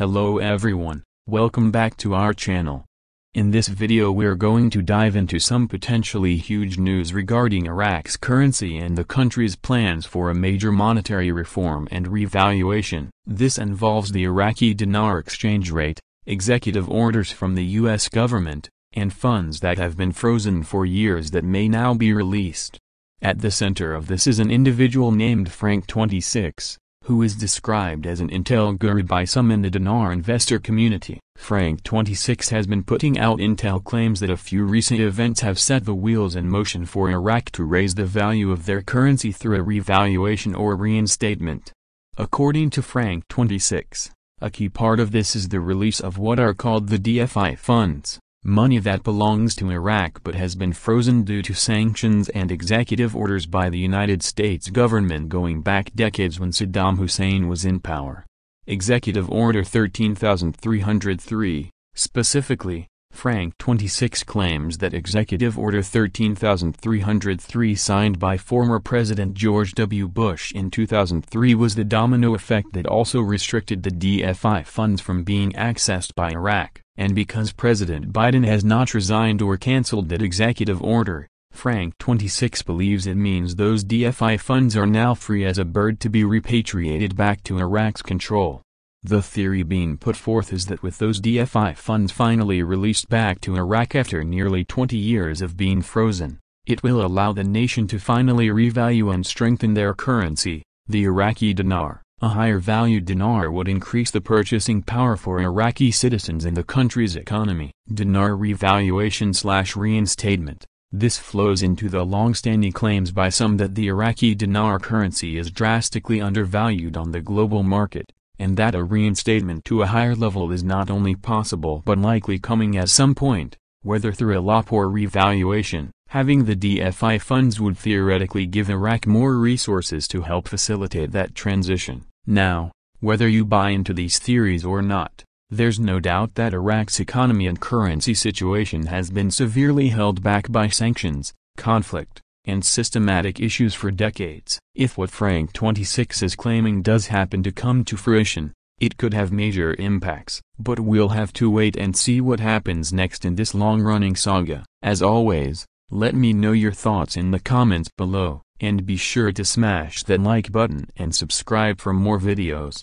Hello everyone, welcome back to our channel. In this video we're going to dive into some potentially huge news regarding Iraq's currency and the country's plans for a major monetary reform and revaluation. This involves the Iraqi dinar exchange rate, executive orders from the US government, and funds that have been frozen for years that may now be released. At the center of this is an individual named Frank 26 who is described as an intel guru by some in the dinar investor community. Frank 26 has been putting out intel claims that a few recent events have set the wheels in motion for Iraq to raise the value of their currency through a revaluation or reinstatement. According to Frank 26, a key part of this is the release of what are called the DFI funds money that belongs to Iraq but has been frozen due to sanctions and executive orders by the United States government going back decades when Saddam Hussein was in power. Executive Order 13303, specifically, Frank 26 claims that Executive Order 13303 signed by former President George W. Bush in 2003 was the domino effect that also restricted the DFI funds from being accessed by Iraq, and because President Biden has not resigned or cancelled that executive order, Frank 26 believes it means those DFI funds are now free as a bird to be repatriated back to Iraq's control. The theory being put forth is that with those DFI funds finally released back to Iraq after nearly 20 years of being frozen, it will allow the nation to finally revalue and strengthen their currency, the Iraqi dinar. A higher valued dinar would increase the purchasing power for Iraqi citizens in the country's economy. Dinar revaluation slash reinstatement. This flows into the long-standing claims by some that the Iraqi dinar currency is drastically undervalued on the global market and that a reinstatement to a higher level is not only possible but likely coming at some point, whether through a LOP or revaluation. Having the DFI funds would theoretically give Iraq more resources to help facilitate that transition. Now, whether you buy into these theories or not, there's no doubt that Iraq's economy and currency situation has been severely held back by sanctions, conflict, and systematic issues for decades. If what Frank 26 is claiming does happen to come to fruition, it could have major impacts. But we'll have to wait and see what happens next in this long-running saga. As always, let me know your thoughts in the comments below, and be sure to smash that like button and subscribe for more videos.